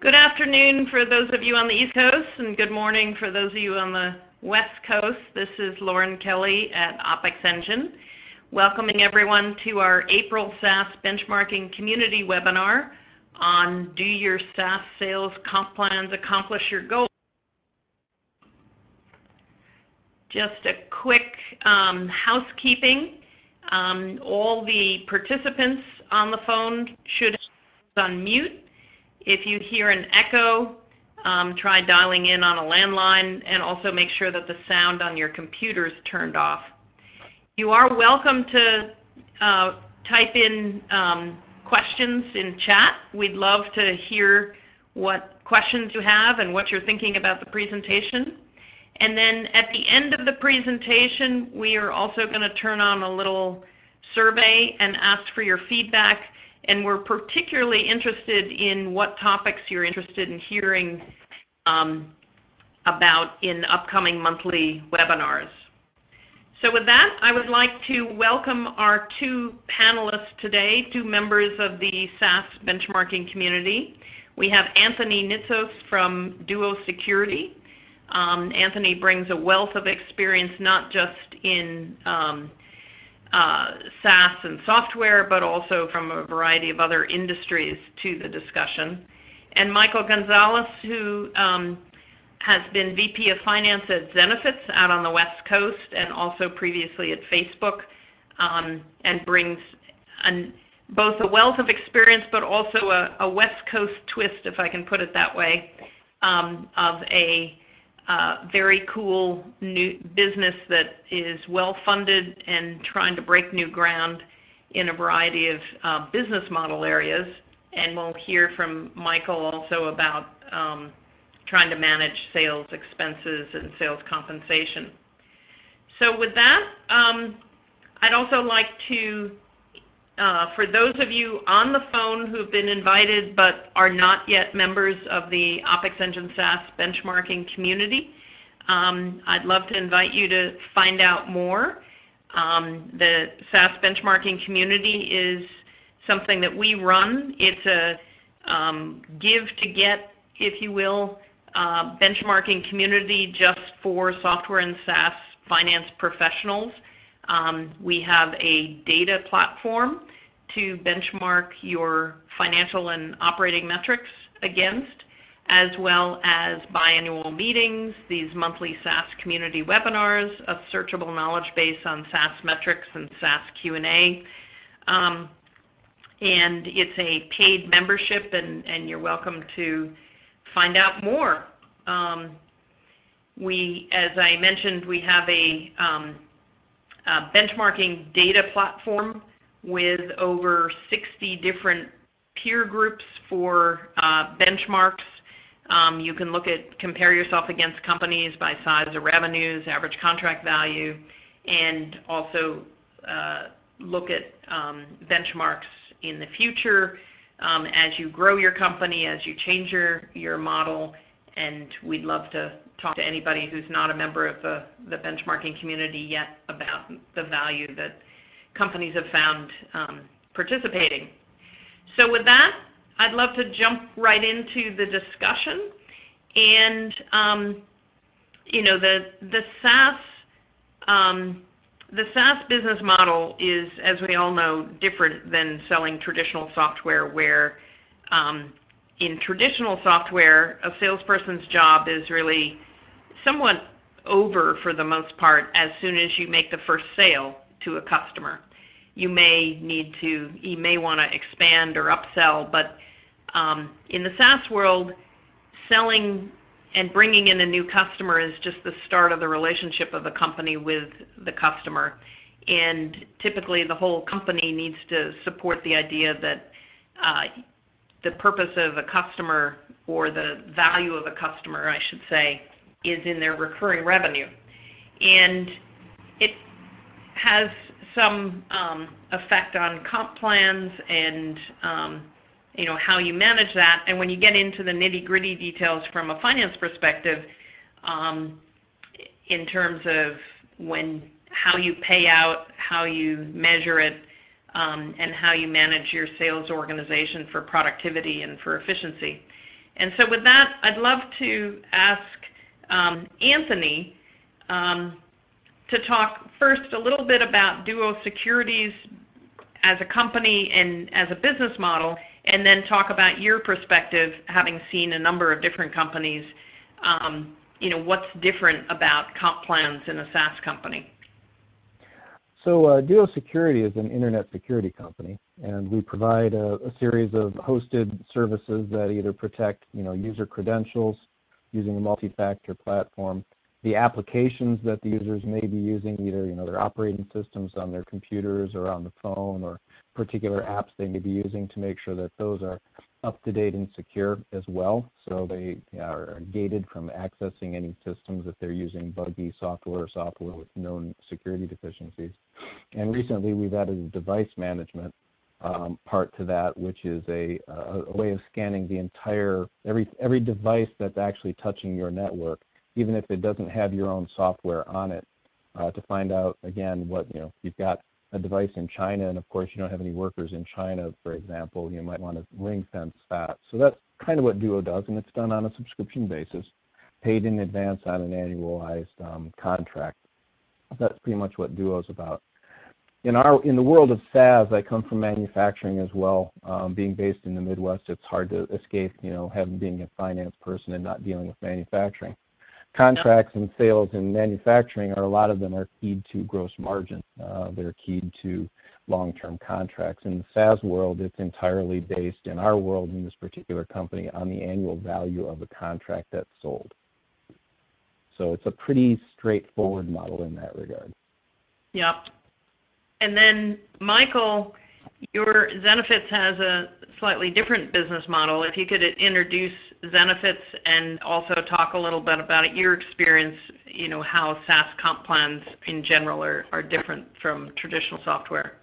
Good afternoon for those of you on the East Coast, and good morning for those of you on the West Coast. This is Lauren Kelley at OpexEngine, welcoming everyone to our April SaaS Benchmarking Community webinar on Do Your SaaS Sales Comp Plans Accomplish Your Goals? Just a quick um, housekeeping. Um, all the participants on the phone should on mute. If you hear an echo, um, try dialing in on a landline and also make sure that the sound on your computer is turned off. You are welcome to uh, type in um, questions in chat. We'd love to hear what questions you have and what you're thinking about the presentation. And then at the end of the presentation, we are also going to turn on a little survey and ask for your feedback. And we're particularly interested in what topics you're interested in hearing um, about in upcoming monthly webinars. So with that, I would like to welcome our two panelists today, two members of the SaaS benchmarking community. We have Anthony Nitsos from Duo Security. Um, Anthony brings a wealth of experience not just in um, SaaS and software, but also from a variety of other industries to the discussion. And Michael Gonzales, who um, has been VP of Finance at Zenefits out on the West Coast and also previously at Facebook, um, and brings an, both a wealth of experience but also a, a, West Coast twist, if I can put it that way, um, of a uh, very cool new business that is well funded and trying to break new ground in a variety of uh, business model areas. And we'll hear from Michael also about um, trying to manage sales expenses and sales compensation. So with that, um, I'd also like to uh, for those of you on the phone who've been invited but are not yet members of the OPEX Engine SaaS benchmarking community, um, I'd love to invite you to find out more. Um, the SaaS benchmarking community is something that we run. It's a um, give to get, if you will, uh, benchmarking community just for software and SaaS finance professionals. Um, we have a data platform to benchmark your financial and operating metrics against, as well as biannual meetings, these monthly SaaS community webinars, a searchable knowledge base on SaaS metrics and SaaS Q&A. Um, and it's a paid membership, and, and you're welcome to find out more. Um, we, as I mentioned, we have a, um, a benchmarking data platform with over 60 different peer groups for uh, benchmarks. Um, you can look at compare yourself against companies by size of revenues, average contract value, and also uh, look at um, benchmarks in the future um, as you grow your company, as you change your, your model, and we'd love to talk to anybody who's not a member of the, the benchmarking community yet about the value that companies have found um, participating. So with that, I'd love to jump right into the discussion. And um, you know, the the SaaS um, the SaaS business model is, as we all know, different than selling traditional software. Where um, in traditional software, a salesperson's job is really somewhat over for the most part as soon as you make the first sale to a customer. You may need to, you may want to expand or upsell, but um, in the SaaS world, selling and bringing in a new customer is just the start of the relationship of the company with the customer. And typically, the whole company needs to support the idea that uh, the purpose of a customer or the value of a customer, I should say, is in their recurring revenue. And it has some um, effect on comp plans and um, you know how you manage that. And when you get into the nitty gritty details from a finance perspective, um, in terms of when how you pay out, how you measure it, um, and how you manage your sales organization for productivity and for efficiency. And so with that, I'd love to ask um, Anthony um, to talk first a little bit about Duo Securities as a company and as a business model, and then talk about your perspective, having seen a number of different companies, um, you know, what's different about comp plans in a SaaS company? So uh, Duo Security is an internet security company, and we provide a, a, series of hosted services that either protect, you know, user credentials using a multi-factor platform, the applications that the users may be using, either you know their operating systems on their computers or on the phone, or particular apps they may be using to make sure that those are up to date and secure as well. So they are gated from accessing any systems if they're using buggy software or software with known security deficiencies. And recently we've added a device management um, part to that, which is a, a, way of scanning the entire every every device that's actually touching your network even if it doesn't have your own software on it, uh, to find out again what you know. You've got a device in China, and of course you don't have any workers in China, for example. You might want to ring fence that. So that's kind of what Duo does, and it's done on a subscription basis, paid in advance on an annualized um, contract. That's pretty much what Duo is about. In our in the world of SaaS, I come from manufacturing as well. Um, being based in the Midwest, it's hard to escape, you know, having being a finance person and not dealing with manufacturing contracts and sales and manufacturing are a lot of them are keyed to gross margin. Uh, they're keyed to long-term contracts. In the SaaS world, it's entirely based in our world in this particular company on the annual value of a contract that's sold. So it's a pretty straightforward model in that regard. Yep. And then Michael, your Zenefits has a slightly different business model. If you could introduce Zenefits and also talk a little bit about your experience, you know, how SaaS comp plans in general are, different from traditional software.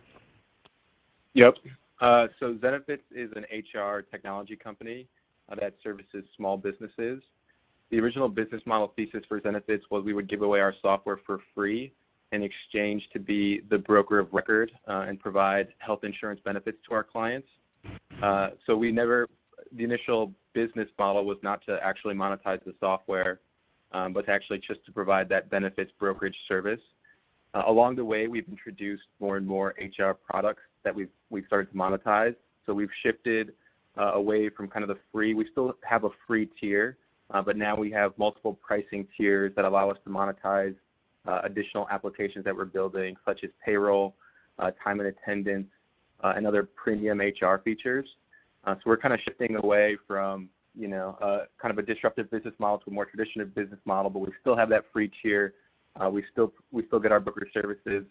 Yep. Uh, so Zenefits is an HR technology company uh, that services small businesses. The original business model thesis for Zenefits was we would give away our software for free in exchange to be the broker of record uh, and provide health insurance benefits to our clients. So we never, the initial business model was not to actually monetize the software, um, but to actually just to provide that benefits brokerage service. Uh, along the way, we've introduced more and more HR products that we've we've started to monetize. So we've shifted uh, away from kind of the free. We still have a free tier, uh, but now we have multiple pricing tiers that allow us to monetize uh, additional applications that we're building, such as payroll, uh, time and attendance, uh, and other premium HR features. Uh, so we're kind of shifting away from you know uh, kind of a disruptive business model to a more traditional business model, but we still have that free tier. Uh, we still we still get our broker services.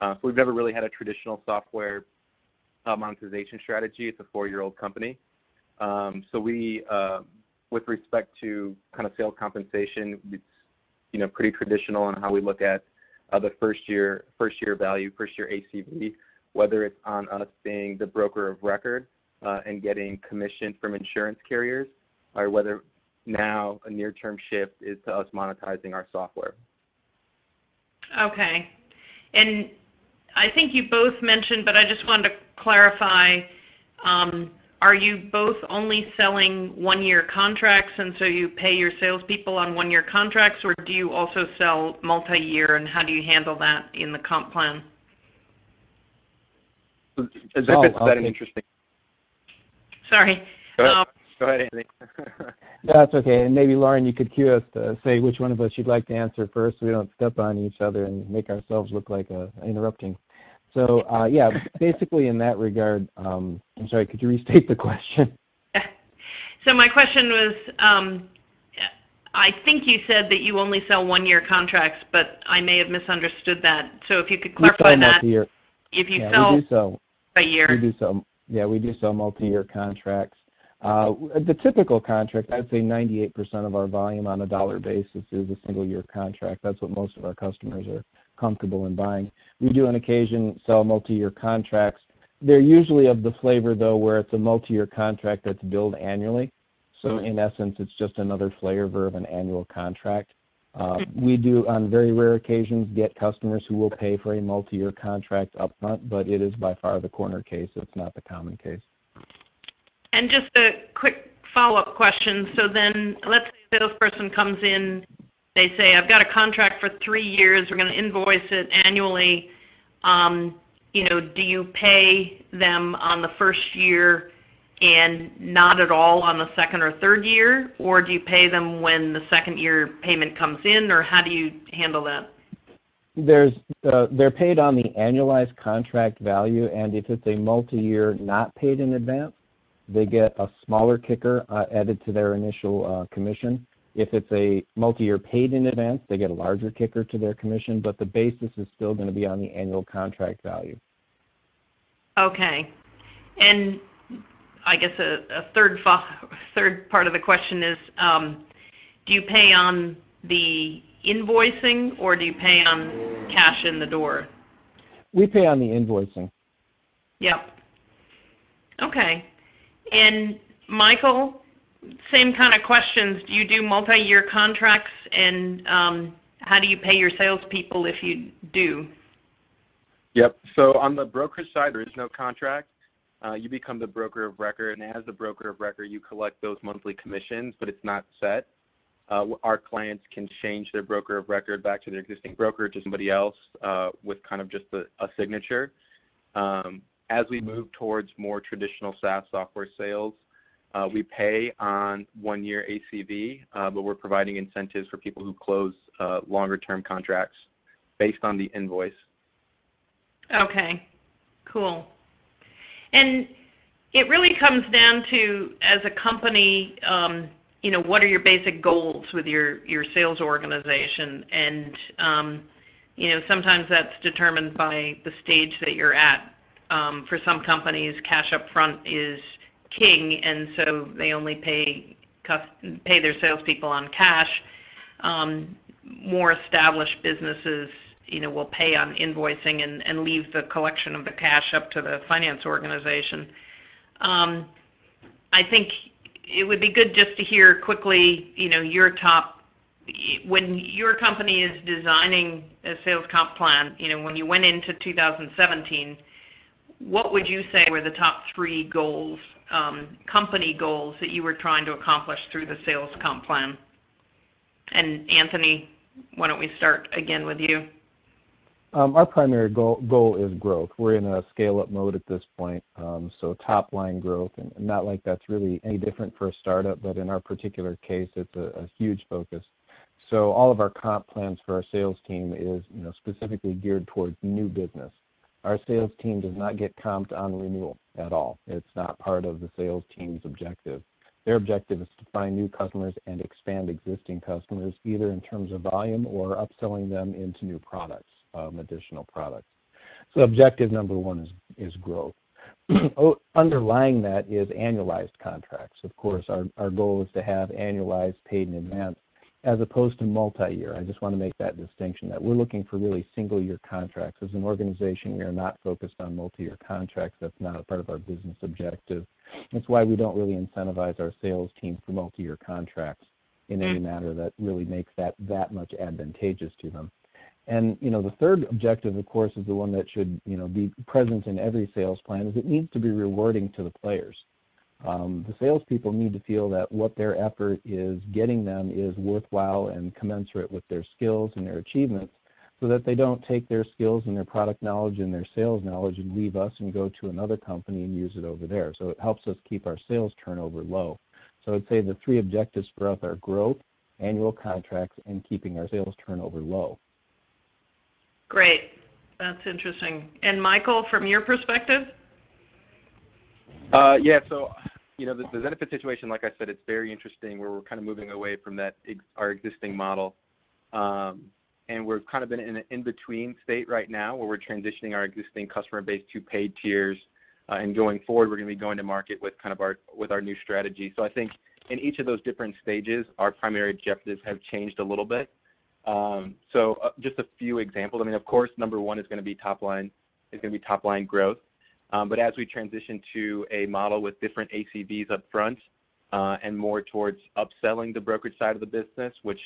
So we've never really had a traditional software monetization strategy. It's a four-year-old company. Um, so we, with respect to kind of sales compensation, it's you know pretty traditional on how we look at the first year first year value, first year ACV whether it's on us being the broker of record uh, and getting commission from insurance carriers, or whether now a near-term shift is to us monetizing our software. Okay. And I think you both mentioned, but I just wanted to clarify, um, are you both only selling one-year contracts, and so you pay your salespeople on one-year contracts, or do you also sell multi-year, and how do you handle that in the comp plan? As if it's that interesting. Sorry. Go ahead, um, Go ahead Anthony. That's okay. And maybe Lauren, you could cue us to say which one of us you'd like to answer first, so we don't step on each other and make ourselves look like uh, interrupting. So uh, yeah, basically in that regard, um, I'm sorry. Could you restate the question? So my question was, um, I think you said that you only sell one-year contracts, but I may have misunderstood that. So if you could clarify that. If you yeah, sell we do sell a year. We do sell, yeah, we do sell multi-year contracts. Uh, the typical contract, I'd say 98% of our volume on a dollar basis is a single year contract. That's what most of our customers are comfortable in buying. We do on occasion sell multi-year contracts. They're usually of the flavor though where it's a multi-year contract that's billed annually. So in essence, it's just another flavor of an annual contract. Uh, we do, on very rare occasions, get customers who will pay for a multi-year contract upfront, but it is by far the corner case. It's not the common case. And just a quick follow-up question. So then let's say a salesperson comes in, they say, I've got a contract for three years, we're going to invoice it annually. Um, you know, do you pay them on the first year and not at all on the second or third year? Or do you pay them when the second year payment comes in, or how do you handle that? There's, uh, they're paid on the annualized contract value, and if it's a multi-year not paid in advance, they get a smaller kicker uh, added to their initial uh, commission. If it's a multi-year paid in advance, they get a larger kicker to their commission, but the basis is still going to be on the annual contract value. Okay. And I guess a, a third third part of the question is, um, do you pay on the invoicing or do you pay on cash in the door? We pay on the invoicing. Yep. Okay. And Michael, same kind of questions. Do you do multi-year contracts, and um, how do you pay your salespeople if you do? Yep. So on the brokerage side, there is no contract. Uh, you become the broker of record, and as the broker of record, you collect those monthly commissions, but it's not set. Uh, our clients can change their broker of record back to their existing broker to somebody else uh, with kind of just a, a signature. Um, as we move towards more traditional SaaS software sales, uh, we pay on one-year ACV, uh, but we're providing incentives for people who close uh, longer-term contracts based on the invoice. Okay, cool. And it really comes down to, as a company, um, you know, what are your basic goals with your, your sales organization? And, um, you know, sometimes that's determined by the stage that you're at. Um, for some companies, cash up front is king, and so they only pay pay their salespeople on cash. Um, more established businesses you know, will pay on invoicing and, and leave the collection of the cash up to the finance organization. Um, I think it would be good just to hear quickly, you know, your top, when your company is designing a sales comp plan, you know, when you went into 2017, what would you say were the top three goals, um, company goals that you were trying to accomplish through the sales comp plan? And Anthony, why don't we start again with you? Um, our primary goal, goal is growth. We're in a scale-up mode at this point, um, so top-line growth, and not like that's really any different for a startup, but in our particular case, it's a, huge focus. So all of our comp plans for our sales team is, you know, specifically geared towards new business. Our sales team does not get comped on renewal at all. It's not part of the sales team's objective. Their objective is to find new customers and expand existing customers, either in terms of volume or upselling them into new products additional products. So objective number one is, is growth. Underlying that is annualized contracts. Of course, our, our goal is to have annualized paid in advance as opposed to multi-year. I just want to make that distinction that we're looking for really single-year contracts. As an organization, we are not focused on multi-year contracts. That's not a part of our business objective. That's why we don't really incentivize our sales team for multi-year contracts in any mm. manner that really makes that that much advantageous to them. And you know, the third objective, of course, is the one that should you know be present in every sales plan. Is it needs to be rewarding to the players. Um, the salespeople need to feel that what their effort is getting them is worthwhile and commensurate with their skills and their achievements, so that they don't take their skills and their product knowledge and their sales knowledge and leave us and go to another company and use it over there. So it helps us keep our sales turnover low. So I'd say the three objectives for us are growth, annual contracts, and keeping our sales turnover low. Great. That's interesting. And Michael, from your perspective? Uh, yeah, so you know the, the Zenefit situation, like I said, it's very interesting. Where we're kind of moving away from that ex- our existing model, um, and we're kind of in an in-between state right now, where we're transitioning our existing customer base to paid tiers, uh, and going forward, we're going to be going to market with kind of our with our new strategy. So I think in each of those different stages, our primary objectives have changed a little bit. Um, so uh, just a few examples. I mean, of course, number one is going to be top line is going to be top line growth. Um, but as we transition to a model with different ACVs up front uh, and more towards upselling the brokerage side of the business, which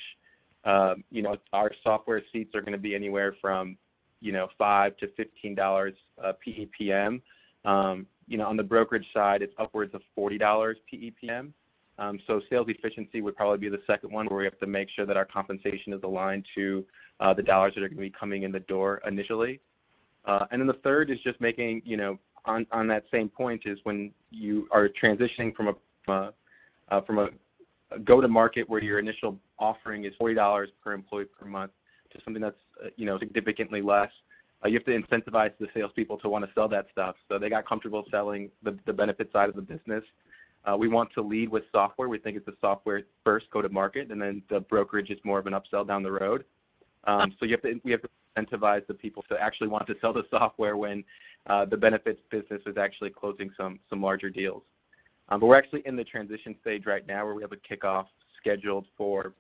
uh, you know our software seats are going to be anywhere from you know five to fifteen dollars uh, PEPM. Um, you know, on the brokerage side, it's upwards of forty dollars PEPM. Um, so sales efficiency would probably be the second one, where we have to make sure that our compensation is aligned to uh, the dollars that are going to be coming in the door initially. Uh, and then the third is just making, you know, on, on that same point is when you are transitioning from a, from a, uh, from a go to market where your initial offering is $40 per employee per month to something that's, uh, you know, significantly less. Uh, you have to incentivize the salespeople to want to sell that stuff. So they got comfortable selling the, the benefit side of the business. Uh, we want to lead with software. We think it's a software first go to market, and then the brokerage is more of an upsell down the road. Um, so you have to we have to incentivize the people to actually want to sell the software when uh, the benefits business is actually closing some some larger deals. Um, but we're actually in the transition stage right now, where we have a kickoff scheduled for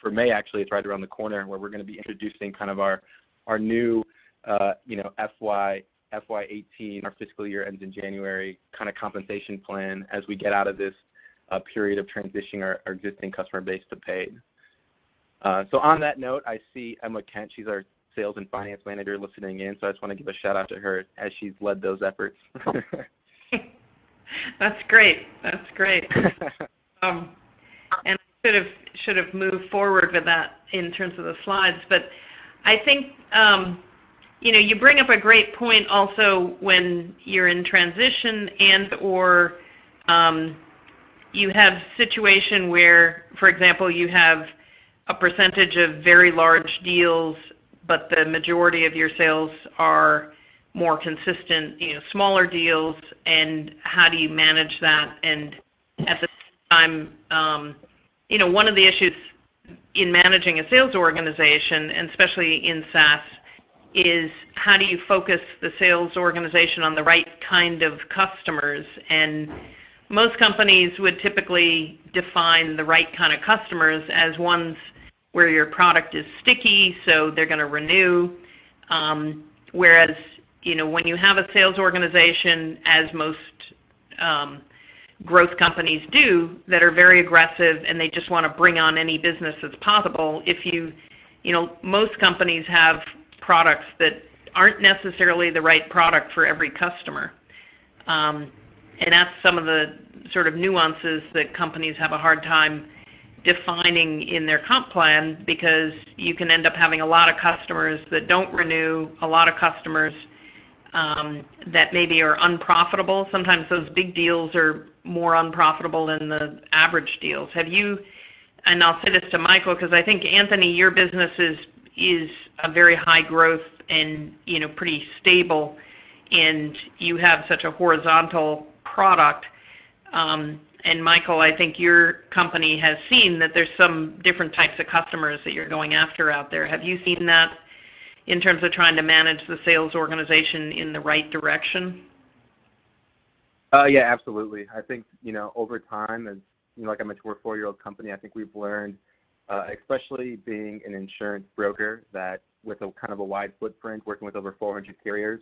for May. Actually, it's right around the corner, where we're going to be introducing kind of our our new uh, you know FY FY18, our fiscal year ends in January, kind of compensation plan as we get out of this uh, period of transitioning our, our, existing customer base to paid. Uh, so on that note, I see Emma Kent. She's our sales and finance manager listening in. So I just want to give a shout out to her as she's led those efforts. That's great. That's great. um, and I should have should have moved forward with that in terms of the slides, but I think um, you know, you bring up a great point also when you're in transition and or um, you have situation where, for example, you have a percentage of very large deals, but the majority of your sales are more consistent, you know, smaller deals, and how do you manage that? And at the same time, um, you know, one of the issues in managing a sales organization, and especially in SaaS, is how do you focus the sales organization on the right kind of customers? And most companies would typically define the right kind of customers as ones where your product is sticky, so they're going to renew. Um, whereas, you know, when you have a sales organization, as most um, growth companies do, that are very aggressive and they just want to bring on any business that's possible, if you, you know, most companies have products that aren't necessarily the right product for every customer. Um, and that's some of the sort of nuances that companies have a hard time defining in their comp plan because you can end up having a lot of customers that don't renew, a lot of customers um, that maybe are unprofitable. Sometimes those big deals are more unprofitable than the average deals. Have you, and I'll say this to Michael because I think, Anthony, your business is is a very high growth and you know pretty stable, and you have such a horizontal product. Um, and Michael, I think your company has seen that there's some different types of customers that you're going after out there. Have you seen that in terms of trying to manage the sales organization in the right direction? Uh, yeah, absolutely. I think you know over time, as you know, like a four-year-old company. I think we've learned uh, especially being an insurance broker that with a kind of a wide footprint, working with over 400 carriers,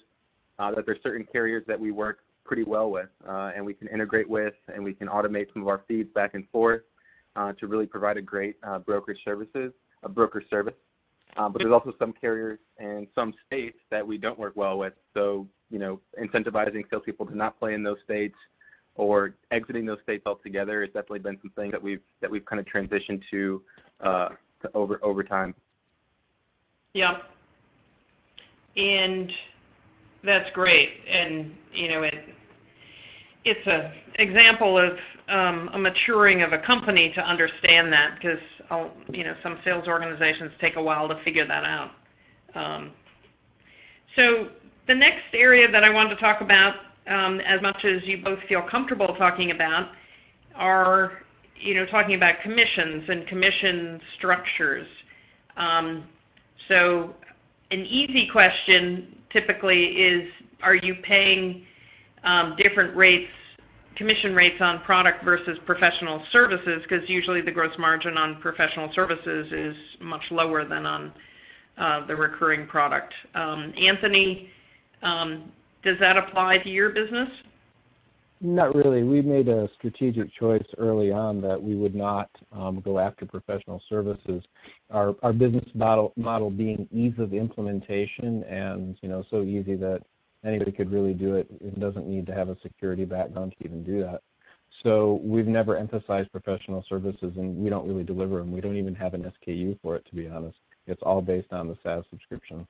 uh, that there's certain carriers that we work pretty well with uh, and we can integrate with and we can automate some of our feeds back and forth uh, to really provide a great uh, broker services, a broker service. Uh, but there's also some carriers and some states that we don't work well with. So, you know, incentivizing salespeople to not play in those states or exiting those states altogether has definitely been something that we've that we've kind of transitioned to uh, over over time. Yeah. And that's great. And you know, it it's a example of um, a maturing of a company to understand that because you know some sales organizations take a while to figure that out. Um, so the next area that I want to talk about, um, as much as you both feel comfortable talking about, are you know, talking about commissions and commission structures. Um, so an easy question typically is, are you paying um, different rates, commission rates on product versus professional services? Because usually the gross margin on professional services is much lower than on uh, the recurring product. Um, Anthony, um, does that apply to your business? Not really. We made a strategic choice early on that we would not um, go after professional services. Our our business model model being ease of implementation and you know so easy that anybody could really do it. It doesn't need to have a security background to even do that. So we've never emphasized professional services, and we don't really deliver them. We don't even have an SKU for it, to be honest. It's all based on the SaaS subscription.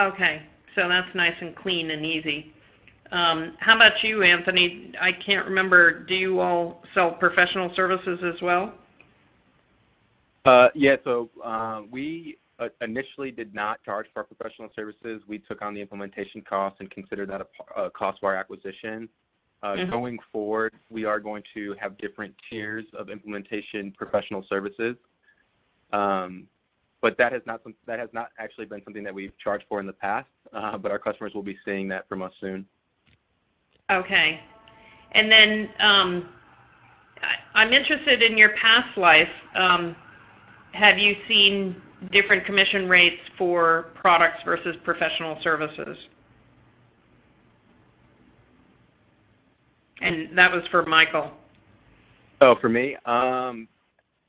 Okay, so that's nice and clean and easy. Um, how about you, Anthony? I can't remember. Do you all sell professional services as well? Uh, yeah, so uh, we uh, initially did not charge for our professional services. We took on the implementation costs and considered that a, a cost of our acquisition. Uh, mm-hmm. Going forward, we are going to have different tiers of implementation professional services. Um, but that has not that has not actually been something that we've charged for in the past. Uh, but our customers will be seeing that from us soon. Okay, and then um, I, am interested in your past life. Um, have you seen different commission rates for products versus professional services? And that was for Michael. Oh, for me, um,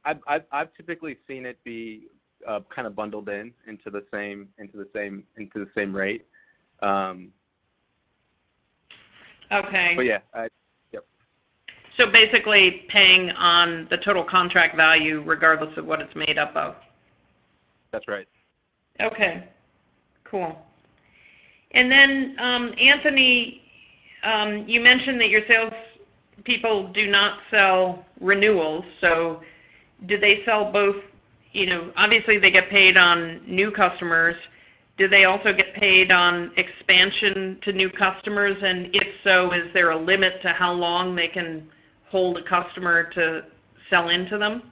I've, I've, I've typically seen it be uh, kind of bundled in into the same into the same into the same rate. Um, okay. But yeah, I, yep. So basically, paying on the total contract value, regardless of what it's made up of. That's right. Okay. Cool. And then, um, Anthony, um, you mentioned that your sales people do not sell renewals. So, do they sell both? You know, obviously they get paid on new customers. Do they also get paid on expansion to new customers? And if so, is there a limit to how long they can hold a customer to sell into them?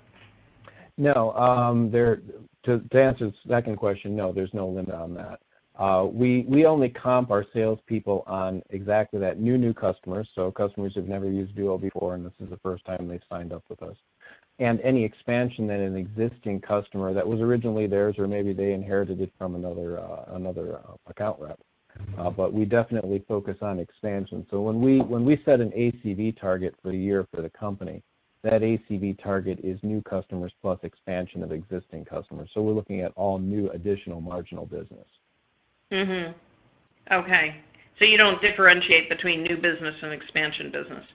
No, um, there. To, to answer the second question, no, there's no limit on that. Uh, we we only comp our salespeople on exactly that new new customers, so customers who've never used Duo before, and this is the first time they've signed up with us, and any expansion that an existing customer that was originally theirs, or maybe they inherited it from another uh, another uh, account rep. Uh, but we definitely focus on expansion. So when we when we set an ACV target for the year for the company, that ACV target is new customers plus expansion of existing customers. So we're looking at all new additional marginal business. Mhm. Okay. So you don't differentiate between new business and expansion business.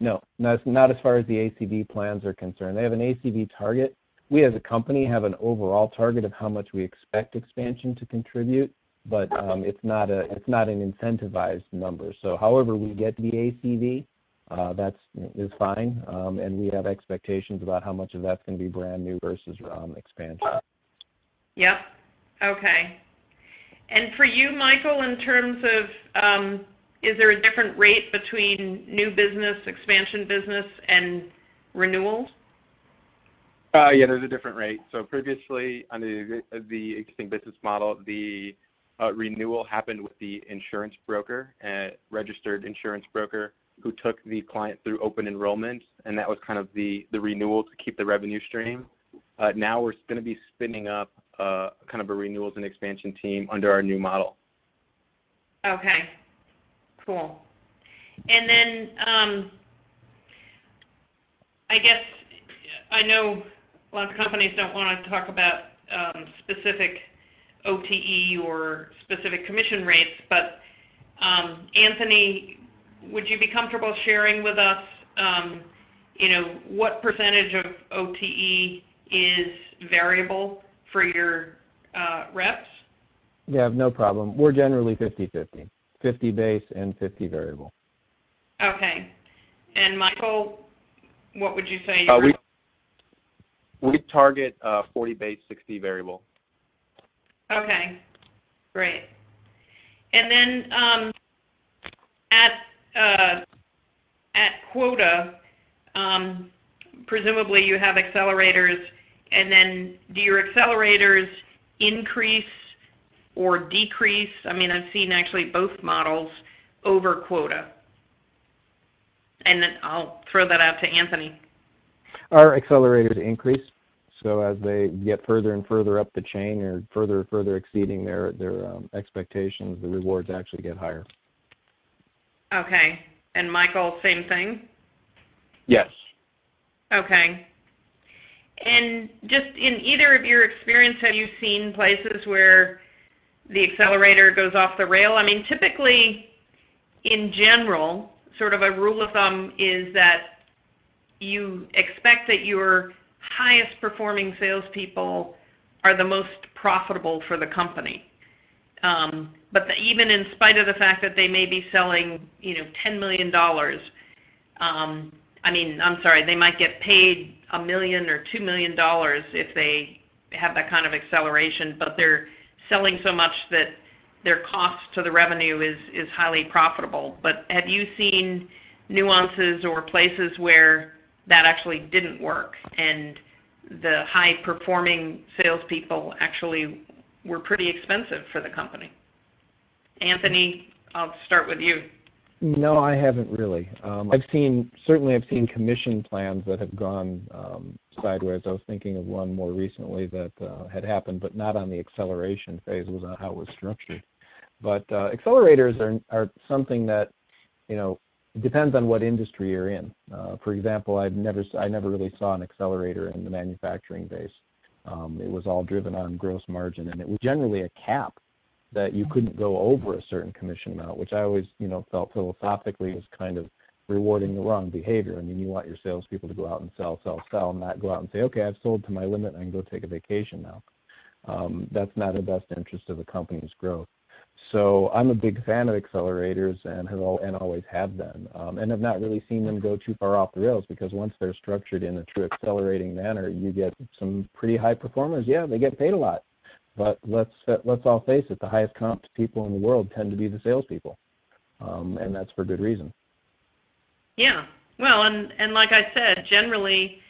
No, not, not as far as the ACV plans are concerned. They have an ACV target. We as a company have an overall target of how much we expect expansion to contribute, but um, it's not a it's not an incentivized number. So however we get the ACV, uh, that's is fine, um, and we have expectations about how much of that's going to be brand new versus um, expansion. Yep. Okay. And for you, Michael, in terms of, um, is there a different rate between new business, expansion business, and renewals? Uh, yeah, there's a different rate. So previously, under the existing business model, the uh, renewal happened with the insurance broker, a registered insurance broker, who took the client through open enrollment, and that was kind of the, the renewal to keep the revenue stream. Uh, now we're going to be spinning up uh, kind of a renewals and expansion team under our new model. Okay, cool. And then um, I guess I know a lot of companies don't want to talk about um, specific OTE or specific commission rates, but um, Anthony, would you be comfortable sharing with us, um, you know, what percentage of OTE is variable for your uh, reps? Yeah, no problem. We're generally 50/50, 50 base and 50 variable. Okay. And Michael, what would you say? Uh, we we target uh, 40 base, 60 variable. Okay, great. And then um, at uh, at quota, um, presumably you have accelerators and then do your accelerators increase or decrease? I mean, I've seen actually both models over quota. And then I'll throw that out to Anthony. Our accelerators increase. So as they get further and further up the chain or further and further exceeding their, their um, expectations, the rewards actually get higher. Okay. And Michael, same thing? Yes. Okay. And just in either of your experience, have you seen places where the accelerator goes off the rail? I mean, typically, in general, sort of a rule of thumb is that you expect that your highest performing salespeople are the most profitable for the company. Um, but the, even in spite of the fact that they may be selling, you know, $10 million, um, I mean, I'm sorry, they might get paid a million or $2 million if they have that kind of acceleration, but they're selling so much that their cost to the revenue is, highly profitable. But have you seen nuances or places where that actually didn't work and the high performing salespeople actually were pretty expensive for the company? Anthony, I'll start with you. No, I haven't really. Um, I've seen certainly I've seen commission plans that have gone um, sideways. I was thinking of one more recently that uh, had happened, but not on the acceleration phase. Was on how it was structured. But uh, accelerators are are something that you know depends on what industry you're in. Uh, for example, I've never I never really saw an accelerator in the manufacturing base. Um, it was all driven on gross margin, and it was generally a cap that you couldn't go over a certain commission amount, which I always, you know, felt philosophically was kind of rewarding the wrong behavior. I mean, you want your salespeople to go out and sell, sell, sell, and not go out and say, okay, I've sold to my limit, I can go take a vacation now. Um, that's not in the best interest of the company's growth. So I'm a big fan of accelerators and have all, and always have been, um, and have not really seen them go too far off the rails because once they're structured in a true accelerating manner, you get some pretty high performers. Yeah, they get paid a lot, but let's let's all face it: the highest comp people in the world tend to be the salespeople, um, and that's for good reason. Yeah, well, and and like I said, generally,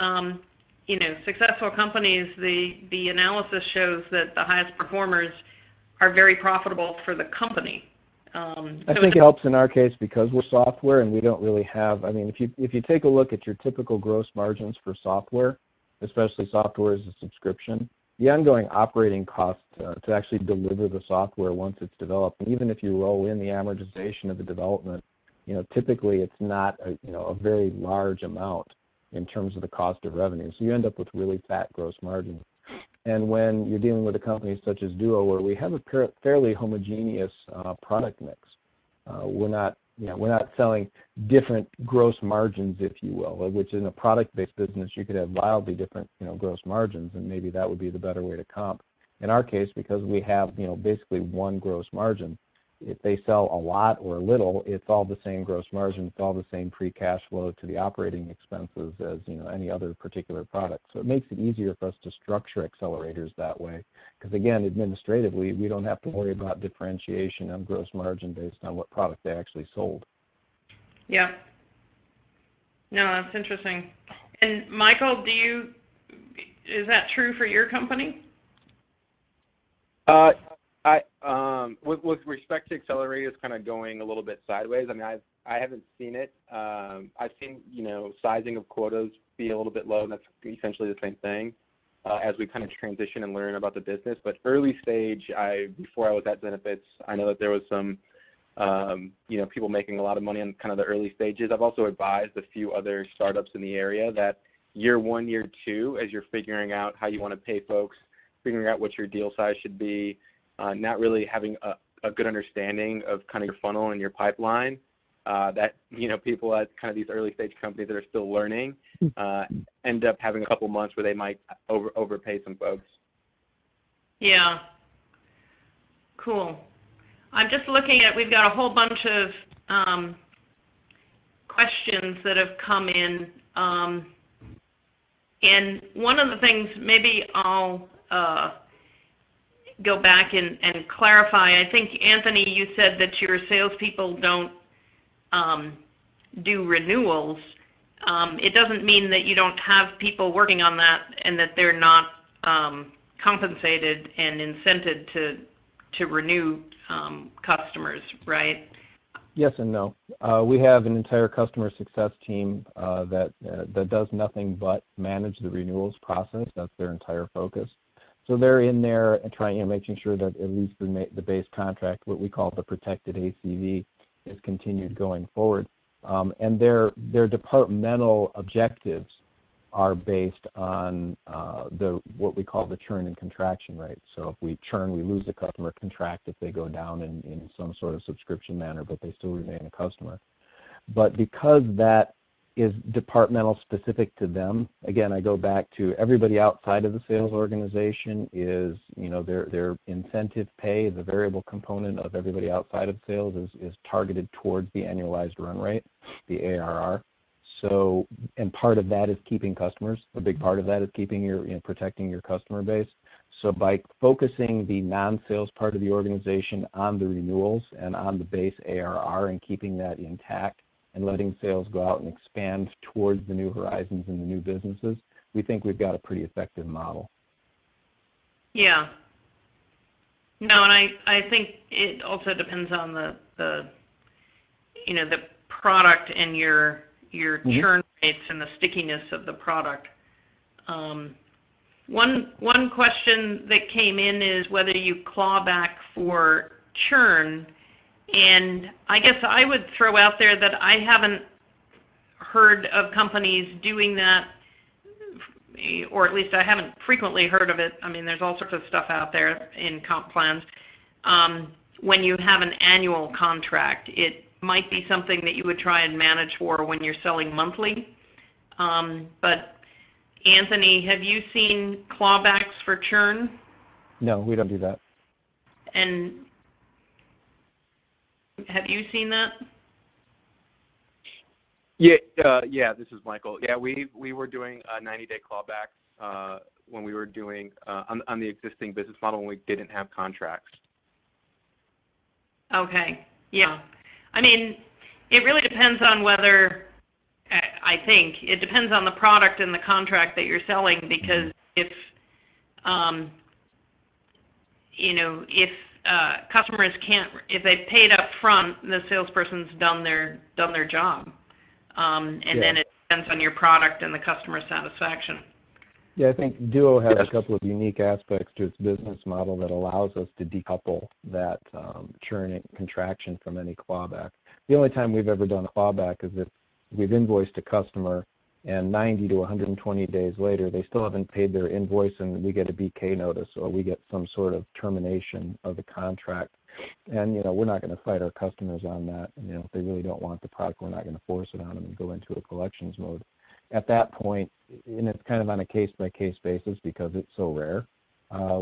um, you know, successful companies, the the analysis shows that the highest performers are very profitable for the company. Um, I think it helps in our case because we're software and we don't really have. I mean, if you if you take a look at your typical gross margins for software, especially software as a subscription, the ongoing operating costs uh, to actually deliver the software once it's developed, and even if you roll in the amortization of the development, you know, typically it's not a, you know, a very large amount in terms of the cost of revenue. So you end up with really fat gross margins. And when you're dealing with a company such as Duo, where we have a fairly homogeneous uh, product mix, uh, we're not you know, we're not selling different gross margins, if you will, which in a product-based business, you could have wildly different, you know, gross margins, and maybe that would be the better way to comp. In our case, because we have, you know, basically one gross margin, if they sell a lot or a little, it's all the same gross margin. It's all the same free cash flow to the operating expenses as you know any other particular product. So it makes it easier for us to structure accelerators that way. Because again, administratively, we don't have to worry about differentiation on gross margin based on what product they actually sold. Yeah. No, that's interesting. And Michael, do you is that true for your company? Uh, I um, with, respect to accelerators kind of going a little bit sideways. I mean, I've I haven't seen it. Um, I've seen you know sizing of quotas be a little bit low, and that's essentially the same thing uh, as we kind of transition and learn about the business. But early stage, I before I was at Zenefits, I know that there was some um, you know people making a lot of money on kind of the early stages. I've also advised a few other startups in the area that year one, year two, as you're figuring out how you want to pay folks, figuring out what your deal size should be uh, not really having a, a good understanding of kind of your funnel and your pipeline. Uh, that you know people at kind of these early stage companies that are still learning uh, end up having a couple months where they might over overpay some folks. Yeah. Cool. I'm just looking at. We've got a whole bunch of um, questions that have come in, um, and one of the things maybe I'll uh, go back and, and clarify. I think, Anthony, you said that your salespeople don't um, do renewals. Um, it doesn't mean that you don't have people working on that and that they're not um, compensated and incented to to renew um, customers, right? Yes and no. Uh, we have an entire customer success team uh, that uh, that does nothing but manage the renewals process. That's their entire focus. So they're in there and trying, you know, making sure that at least the, the base contract, what we call the protected ACV, is continued going forward. Um, and their their departmental objectives are based on uh, the what we call the churn and contraction rate. So if we churn, we lose a customer. Contract if they go down in, in some sort of subscription manner, but they still remain a customer. But because that is departmental specific to them. Again, I go back to everybody outside of the sales organization is, you know, their their incentive pay, the variable component of everybody outside of sales is, is targeted towards the annualized run rate, the ARR. So, and part of that is keeping customers. A big part of that is keeping your, you know, protecting your customer base. So by focusing the non-sales part of the organization on the renewals and on the base ARR and keeping that intact, and letting sales go out and expand towards the new horizons and the new businesses, we think we've got a pretty effective model. Yeah. No, and I, I think it also depends on the, the you know, the product and your your mm-hmm. churn rates and the stickiness of the product. Um, one one question that came in is whether you claw back for churn and I guess I would throw out there that I haven't heard of companies doing that, or at least I haven't frequently heard of it. I mean, there's all sorts of stuff out there in comp plans. Um, when you have an annual contract, it might be something that you would try and manage for when you're selling monthly. Um, but Anthony, have you seen clawbacks for churn? No, we don't do that. And have you seen that? Yeah, uh, yeah. This is Michael. Yeah, we we were doing a 90-day clawback uh, when we were doing uh, on, on the existing business model when we didn't have contracts. Okay. Yeah. I mean, it really depends on whether. I think it depends on the product and the contract that you're selling because if, um, you know, if uh, customers can't if they've paid up front, the salesperson's done their done their job, um, and yeah. then it depends on your product and the customer satisfaction. Yeah, I think Duo has yes. a couple of unique aspects to its business model that allows us to decouple that um, churn contraction from any clawback. The only time we've ever done a clawback is if we've invoiced a customer and 90 to 120 days later, they still haven't paid their invoice, and we get a BK notice or we get some sort of termination of the contract. And you know, we're not going to fight our customers on that. You know, if they really don't want the product, we're not going to force it on them and go into a collections mode. At that point, and it's kind of on a case by case basis because it's so rare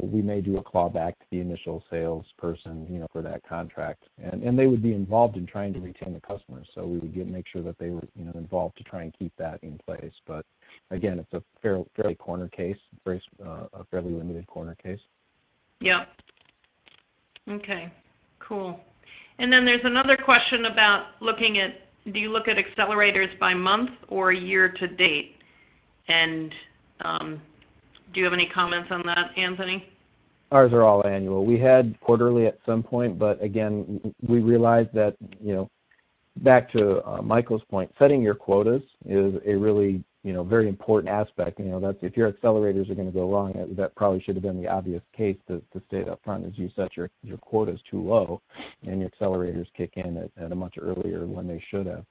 we may do a clawback to the initial salesperson, you know, for that contract, and and they would be involved in trying to retain the customers. So we would get make sure that they were, you know, involved to try and keep that in place. But again, it's a fairly fairly corner case, very uh, a fairly limited corner case. Yeah. Okay. Cool. And then there's another question about looking at do you look at accelerators by month or year to date? And um, do you have any comments on that, Anthony? Ours are all annual. We had quarterly at some point, but again, we realized that, you know, back to uh, Michael's point, setting your quotas is a really, you know, very important aspect. You know, that's if your accelerators are going to go wrong, that, that probably should have been the obvious case to, to state up front is you set your, your quotas too low and your accelerators kick in at, at a much earlier when they should have.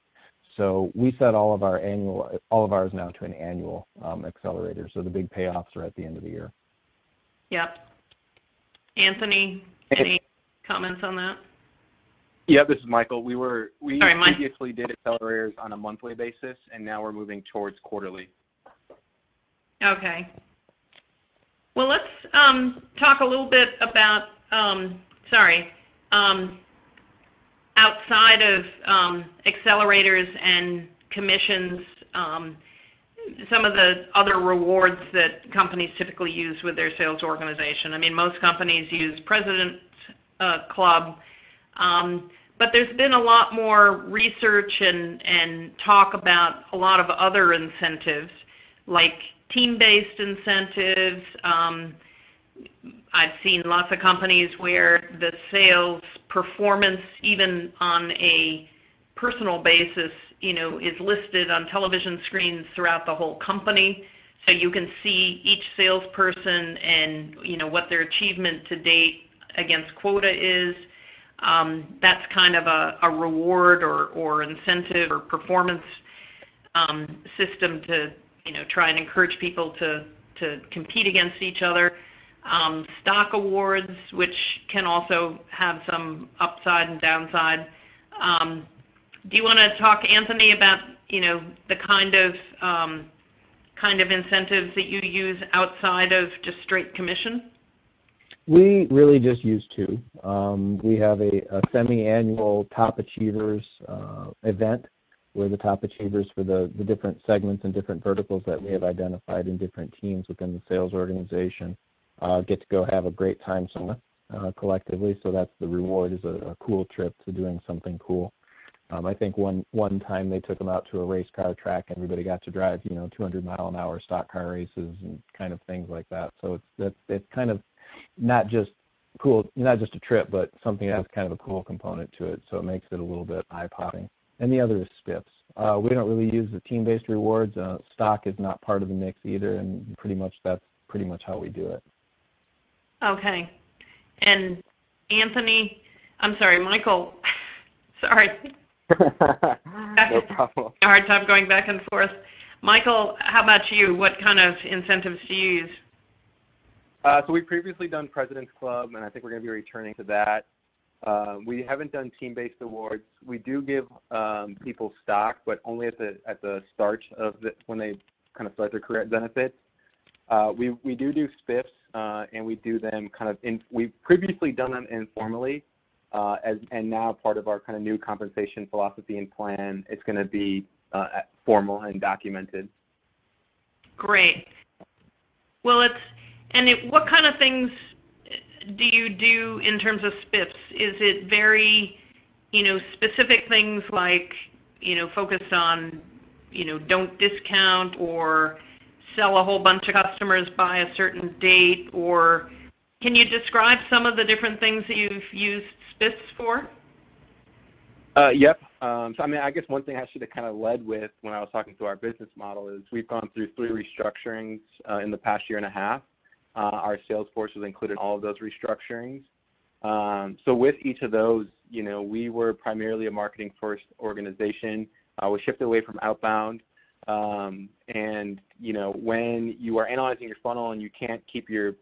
So we set all of our annual, all of ours now to an annual um, accelerator. So the big payoffs are at the end of the year. Yep. Anthony, any comments on that? Yeah, this is Michael. We were we Sorry, previously did accelerators on a monthly basis, and now we're moving towards quarterly. Okay. Well, let's um, talk a little bit about. Um, sorry. Outside of um, accelerators and commissions, um, some of the other rewards that companies typically use with their sales organization. I mean, most companies use President's uh, Club, um, but there's been a lot more research and, and talk about a lot of other incentives, like team-based incentives. Um, I've seen lots of companies where the sales performance, even on a personal basis, you know, is listed on television screens throughout the whole company. So you can see each salesperson and you know what their achievement to date against quota is. Um, that's kind of a, a reward or, or incentive or performance um, system to you know try and encourage people to to compete against each other um, stock awards, which can also have some upside and downside. Um, do you want to talk, Anthony, about you know the kind of um, kind of incentives that you use outside of just straight commission? We really just use two. Um, we have a, a, semi-annual Top Achievers uh, event where the top achievers for the, the different segments and different verticals that we have identified in different teams within the sales organization uh, get to go have a great time somewhere uh, collectively. So that's the reward is a, a, cool trip to doing something cool. Um, I think one one time they took them out to a race car track. Everybody got to drive, you know, 200 mile an hour stock car races and kind of things like that. So it's it's, it's kind of not just cool, not just a trip, but something that has kind of a cool component to it. So it makes it a little bit eye popping. And the other is spiffs. Uh, we don't really use the team-based rewards. Uh, stock is not part of the mix either, and pretty much that's pretty much how we do it. Okay. And Anthony, I'm sorry, Michael. sorry. no problem. A hard time going back and forth. Michael, how about you? What kind of incentives do you use? Uh, so we've previously done President's Club, and I think we're going to be returning to that. Uh, we haven't done team-based awards. We do give um, people stock, but only at the at the start of the, when they kind of start their career at Zenefits. Uh, we we do do spiffs, uh, and we do them kind of in. We've previously done them informally, uh, as and now part of our kind of new compensation philosophy and plan. It's going to be uh, formal and documented. Great. Well, it's and it, what kind of things do you do in terms of spiffs? Is it very, you know, specific things like, you know, focused on, you know, don't discount or sell a whole bunch of customers by a certain date, or can you describe some of the different things that you've used spiffs for? Uh, yep. Um, so I mean, I guess one thing I should have kind of led with when I was talking to our business model is we've gone through three restructurings uh, in the past year and a half. Uh, our sales force was included in all of those restructurings. Um, so with each of those, you know, we were primarily a marketing first organization. Uh, we shifted away from outbound. Um, and you know, when you are analyzing your funnel and you can't keep your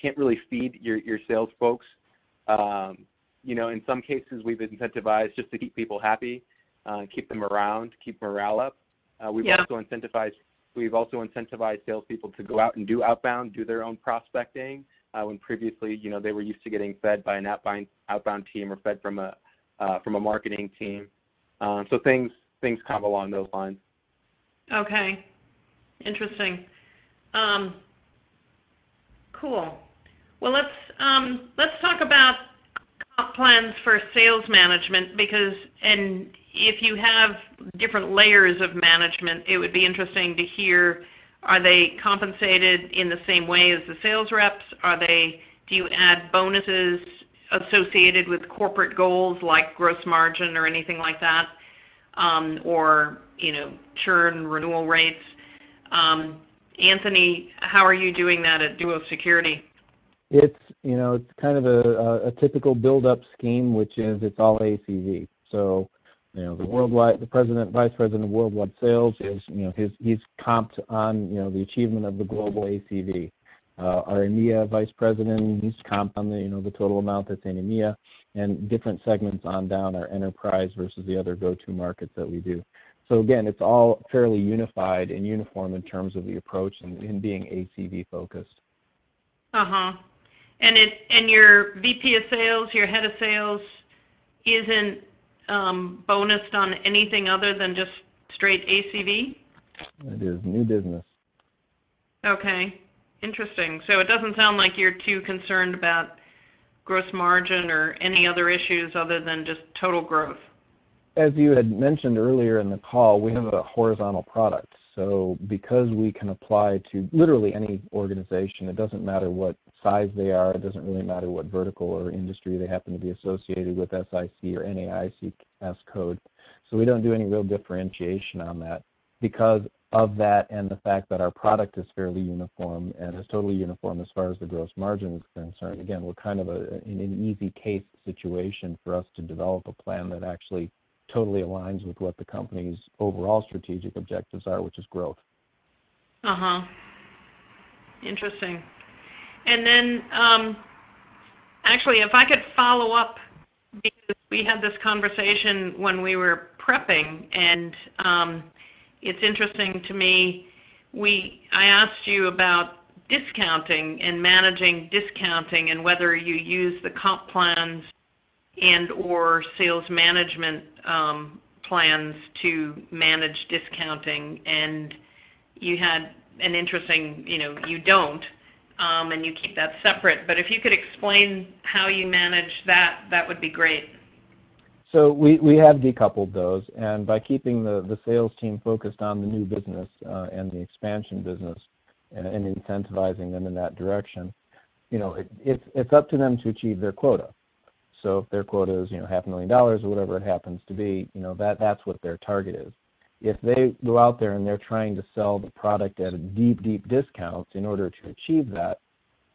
can't really feed your, your sales folks, um, you know, in some cases we've incentivized just to keep people happy, uh, keep them around, keep morale up. Uh, we've yeah. also incentivized We've also incentivized salespeople to go out and do outbound, do their own prospecting. Uh, when previously, you know, they were used to getting fed by an outbound outbound team or fed from a uh, from a marketing team. Um, so things things of along those lines. Okay, interesting. Um, cool. Well, let's um, let's talk about comp plans for sales management because and if you have different layers of management, it would be interesting to hear, are they compensated in the same way as the sales reps? Are they, do you add bonuses associated with corporate goals like gross margin or anything like that? Um, or, you know, churn, renewal rates? Um, Anthony, how are you doing that at Duo Security? It's, you know, it's kind of a, typical build-up scheme, which is it's all ACV. So you know, the worldwide, the president, vice president of worldwide sales is, you know, he's comped on, you know, the achievement of the global ACV. Uh, our EMEA vice president, he's comped on the, you know, the total amount that's in EMEA, and different segments on down our enterprise versus the other go-to markets that we do. So again, it's all fairly unified and uniform in terms of the approach and in being ACV focused. Uh huh. And it and your VP of sales, your head of sales, isn't um, bonused on anything other than just straight ACV? It is new business. Okay, interesting. So it doesn't sound like you're too concerned about gross margin or any other issues other than just total growth. As you had mentioned earlier in the call, we have a horizontal product. So because we can apply to literally any organization, it doesn't matter what size they are, it doesn't really matter what vertical or industry they happen to be associated with SIC or NAICS code. So we don't do any real differentiation on that. Because of that and the fact that our product is fairly uniform and is totally uniform as far as the gross margin is concerned, again, we're kind of a, in an easy case situation for us to develop a plan that actually totally aligns with what the company's overall strategic objectives are, which is growth. Uh huh. Interesting. And then, um, actually, if I could follow up, because we had this conversation when we were prepping, and um, it's interesting to me. We I asked you about discounting and managing discounting and whether you use the comp plans and or sales management um, plans to manage discounting. And you had an interesting you know you don't um, and you keep that separate. But if you could explain how you manage that that would be great. So we, we have decoupled those and by keeping the, the sales team focused on the new business uh, and the expansion business and, and incentivizing them in that direction you know it, it's it's up to them to achieve their quota so if their quota is, you know, half a million dollars or whatever it happens to be, you know, that that's what their target is. If they go out there and they're trying to sell the product at a deep, deep discount in order to achieve that,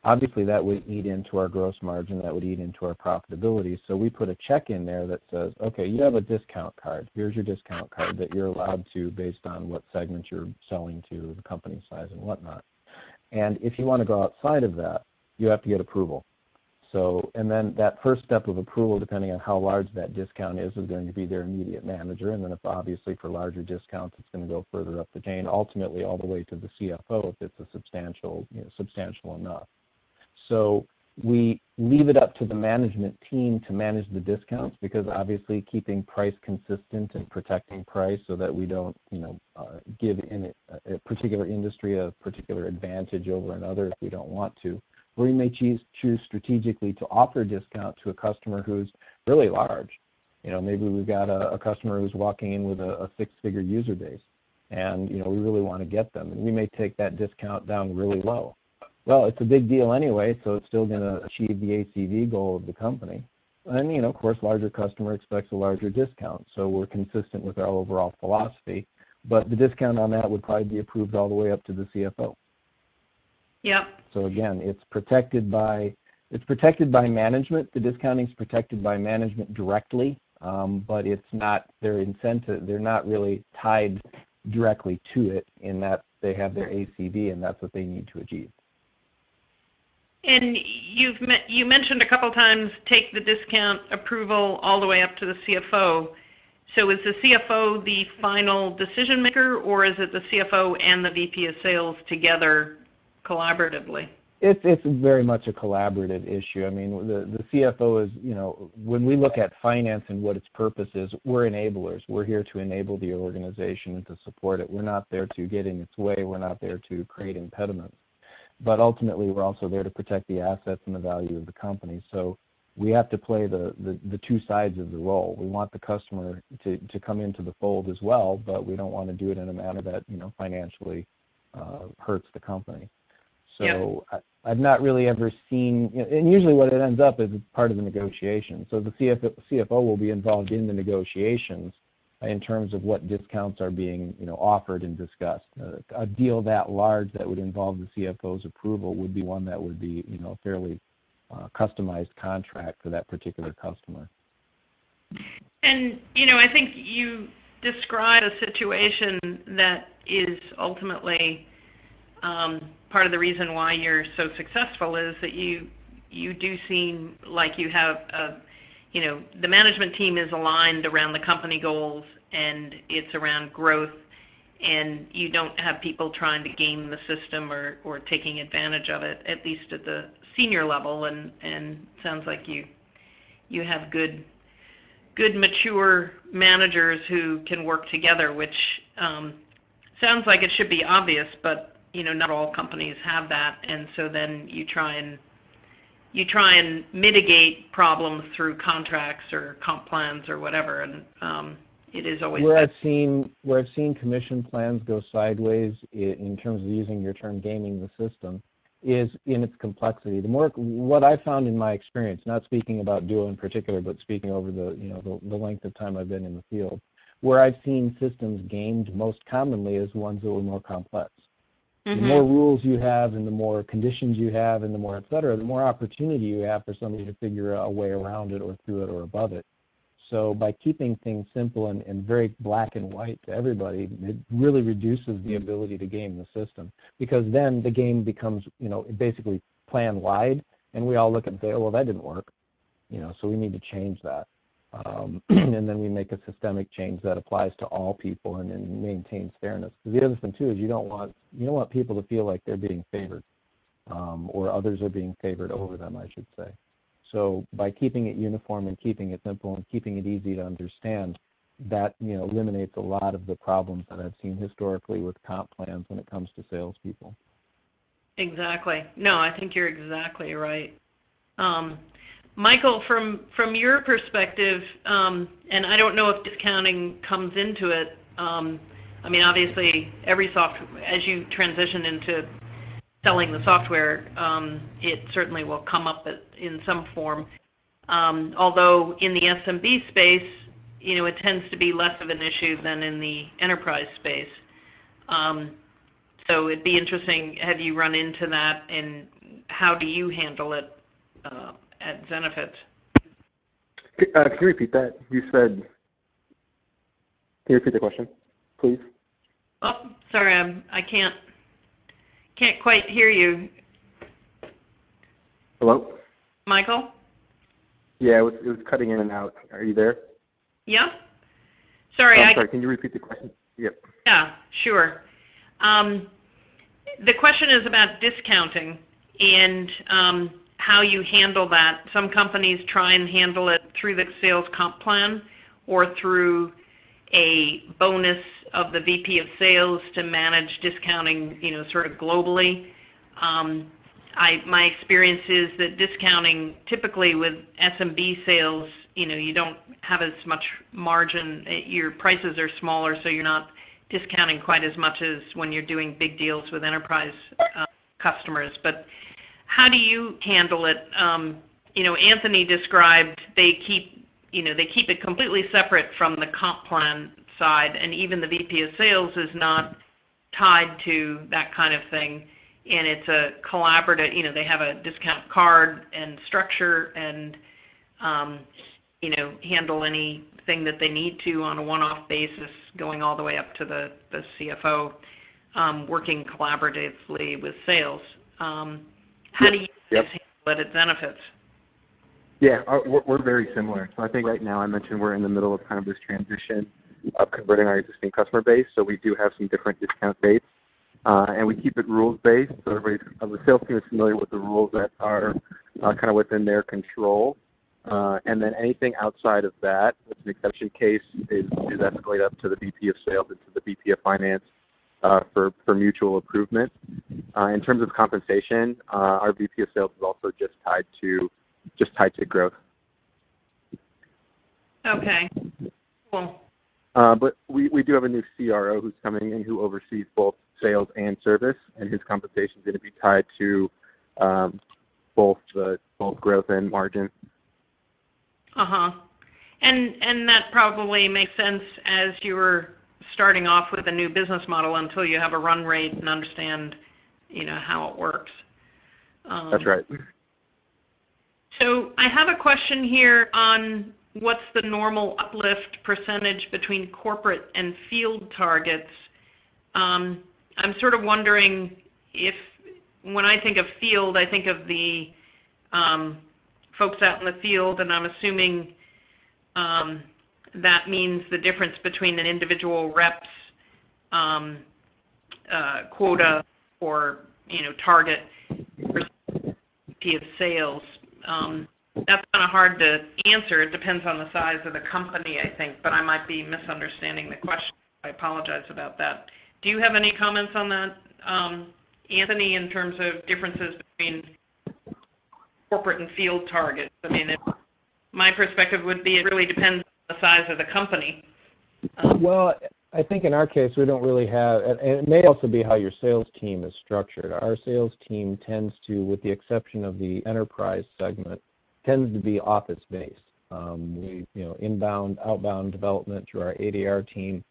obviously that would eat into our gross margin, that would eat into our profitability. So we put a check in there that says, okay, you have a discount card. Here's your discount card that you're allowed to based on what segment you're selling to, the company size and whatnot. And if you want to go outside of that, you have to get approval. So, and then that first step of approval, depending on how large that discount is, is going to be their immediate manager. And then if obviously for larger discounts, it's going to go further up the chain, ultimately all the way to the CFO if it's a substantial, you know, substantial enough. So we leave it up to the management team to manage the discounts because obviously keeping price consistent and protecting price so that we don't, you know, uh, give in a, a particular industry a particular advantage over another if we don't want to or we may choose, choose strategically to offer a discount to a customer who's really large. You know, maybe we've got a, a customer who's walking in with a, a six-figure user base, and you know we really want to get them, and we may take that discount down really low. Well, it's a big deal anyway, so it's still going to achieve the ACV goal of the company. And you know, of course, larger customer expects a larger discount, so we're consistent with our overall philosophy. But the discount on that would probably be approved all the way up to the CFO. Yep. So again, it's protected by it's protected by management. The discounting is protected by management directly, um, but it's not their incentive. They're not really tied directly to it in that they have their ACV and that's what they need to achieve. And you've you mentioned a couple times take the discount approval all the way up to the CFO. So is the CFO the final decision maker, or is it the CFO and the VP of Sales together collaboratively? It's it's very much a collaborative issue. I mean, the the CFO is, you know, when we look at finance and what its purpose is, we're enablers. We're here to enable the organization and to support it. We're not there to get in its way. We're not there to create impediments. But ultimately, we're also there to protect the assets and the value of the company. So we have to play the, the, the two sides of the role. We want the customer to, to come into the fold as well, but we don't want to do it in a manner that you know financially uh, hurts the company. So I, I've not really ever seen, and usually what it ends up is it's part of the negotiation. So the CFO, CFO will be involved in the negotiations in terms of what discounts are being, you know, offered and discussed. Uh, a deal that large that would involve the CFO's approval would be one that would be, you know, fairly uh, customized contract for that particular customer. And you know, I think you describe a situation that is ultimately um, part of the reason why you're so successful is that you you do seem like you have a you know the management team is aligned around the company goals and it's around growth and you don't have people trying to game the system or or taking advantage of it at least at the senior level. And and sounds like you you have good good mature managers who can work together which um, sounds like it should be obvious but you know, not all companies have that, and so then you try and you try and mitigate problems through contracts or comp plans or whatever, and um, it is always where I've seen where I've seen commission plans go sideways in terms of using your term gaming the system is in its complexity. The more what I found in my experience, not speaking about Duo in particular, but speaking over the you know the, the length of time I've been in the field, where I've seen systems gamed most commonly is ones that were more complex. Mm-hmm. The more rules you have and the more conditions you have and the more et cetera, the more opportunity you have for somebody to figure a way around it or through it or above it. So by keeping things simple and, and very black and white to everybody, it really reduces the ability to game the system because then the game becomes, you know, basically plan wide and we all look and say, oh, well, that didn't work. You know, so we need to change that. Um, and then we make a systemic change that applies to all people and, and maintains fairness. The other thing too is you don't want you don't want people to feel like they're being favored, um, or others are being favored over them, I should say. So by keeping it uniform and keeping it simple and keeping it easy to understand, that you know eliminates a lot of the problems that I've seen historically with comp plans when it comes to salespeople. Exactly. No, I think you're exactly right. Um, Michael, from from your perspective, um, and I don't know if discounting comes into it. Um, I mean, obviously, every soft as you transition into selling the software, um, it certainly will come up in some form. Um, although in the SMB space, you know, it tends to be less of an issue than in the enterprise space. Um, so it'd be interesting. Have you run into that, and how do you handle it uh, at Zenefits? Uh, can you repeat that? You said. Can you repeat the question, please? Oh, sorry, I'm, I can't can't quite hear you. Hello. Michael. Yeah, it was, it was cutting in and out. Are you there? Yeah. Sorry. Oh, I'm I, sorry. Can you repeat the question? Yep. Yeah, sure. Um, the question is about discounting and um, how you handle that. Some companies try and handle it through the sales comp plan or through a bonus of the VP of sales to manage discounting, you know, sort of globally. Um, I, my experience is that discounting typically with SMB sales, you know, you don't have as much margin. Your prices are smaller, so you're not discounting quite as much as when you're doing big deals with enterprise uh, customers. But how do you handle it? Um, you know, Anthony described they keep, you know, they keep it completely separate from the comp plan side, and even the VP of sales is not tied to that kind of thing. And it's a collaborative, you know, they have a discount card and structure and, um, you know, handle anything that they need to on a one-off basis, going all the way up to the, the CFO, um, working collaboratively with sales. Um, how do you Yep. handle it at Zenefits? Yeah, our, we're, we're very similar. So I think right now I mentioned we're in the middle of kind of this transition of converting our existing customer base. So we do have some different discount dates, uh, and we keep it rules based. So everybody, uh, the sales team is familiar with the rules that are uh, kind of within their control. Uh, and then anything outside of that, it's an exception case, is, is escalate up to the VP of sales and to the VP of finance uh, for, for mutual improvement. Uh, in terms of compensation, uh, our VP of sales is also just tied to just tied to growth. Okay. Cool. Uh, but we, we do have a new CRO who's coming in who oversees both sales and service, and his compensation is going to be tied to um, both the both growth and margin. Uh huh. And and that probably makes sense as you were starting off with a new business model until you have a run rate and understand, you know, how it works. Um, That's right. So I have a question here on what's the normal uplift percentage between corporate and field targets. Um, I'm sort of wondering if, when I think of field, I think of the um, folks out in the field, and I'm assuming um, that means the difference between an individual rep's um, uh, quota or you know target of sales. Um, that's kind of hard to answer. It depends on the size of the company, I think, but I might be misunderstanding the question. I apologize about that. Do you have any comments on that, um, Anthony, in terms of differences between corporate and field targets? I mean, it, my perspective would be it really depends the size of the company. Um, Well, I think in our case, we don't really have, and it may also be how your sales team is structured. Our sales team tends to, with the exception of the enterprise segment, tends to be office-based. Um, we, you know, inbound, outbound development through our ADR team,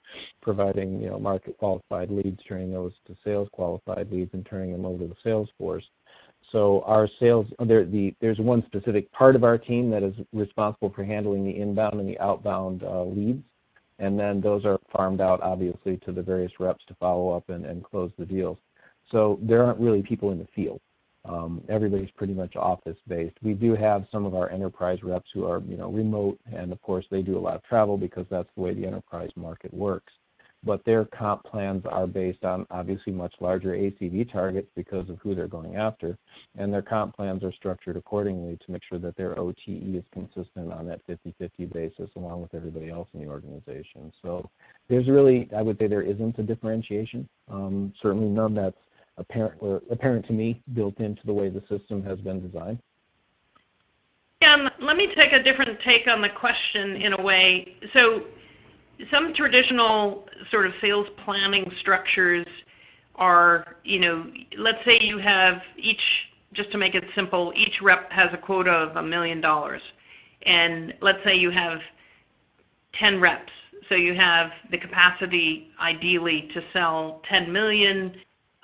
providing, you know, market qualified leads, turning those to sales qualified leads, and turning them over to the sales force. So our sales, there, the, there's one specific part of our team that is responsible for handling the inbound and the outbound uh, leads and then those are farmed out obviously to the various reps to follow up and, and close the deals. So there aren't really people in the field. um, everybody's pretty much office based. We do have some of our enterprise reps who are, you know, remote, and of course they do a lot of travel because that's the way the enterprise market works. But their comp plans are based on obviously much larger ACV targets because of who they're going after, and their comp plans are structured accordingly to make sure that their OTE is consistent on that 50-50 basis along with everybody else in the organization. So there's really, I would say, there isn't a differentiation. Um, certainly none that's apparent or apparent to me built into the way the system has been designed. Yeah, let me take a different take on the question in a way. So some traditional sort of sales planning structures are, you know, let's say you have each, just to make it simple, each rep has a quota of a million dollars. And let's say you have 10 reps. So you have the capacity ideally to sell 10 million